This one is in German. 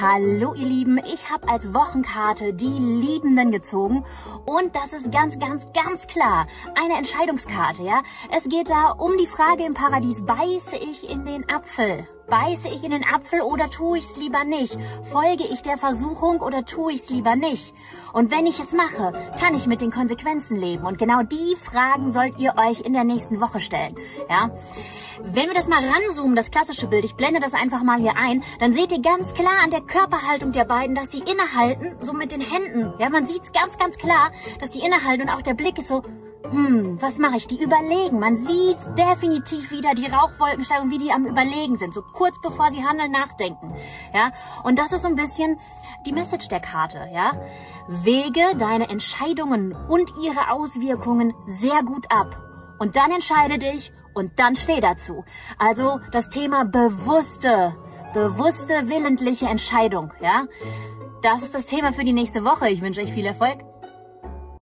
Hallo ihr Lieben, ich habe als Wochenkarte die Liebenden gezogen und das ist ganz, ganz, ganz klar eine Entscheidungskarte, ja. Es geht da um die Frage im Paradies, beiße ich in den Apfel? Beiße ich in den Apfel oder tue ich es lieber nicht? Folge ich der Versuchung oder tue ich es lieber nicht? Und wenn ich es mache, kann ich mit den Konsequenzen leben. Und genau die Fragen sollt ihr euch in der nächsten Woche stellen. Ja? Wenn wir das mal ranzoomen, das klassische Bild, ich blende das einfach mal hier ein, dann seht ihr ganz klar an der Körperhaltung der beiden, dass sie innehalten, so mit den Händen. Ja, man sieht es ganz, ganz klar, dass sie innehalten und auch der Blick ist so, hm, was mache ich? Die überlegen. Man sieht definitiv wieder die Rauchwolkensteigung, wie die am Überlegen sind, so kurz bevor sie handeln, nachdenken. Ja, und das ist so ein bisschen die Message der Karte. Ja, wege deine Entscheidungen und ihre Auswirkungen sehr gut ab und dann entscheide dich und dann steh dazu. Also das Thema bewusste, bewusste willentliche Entscheidung. Ja, das ist das Thema für die nächste Woche. Ich wünsche euch viel Erfolg.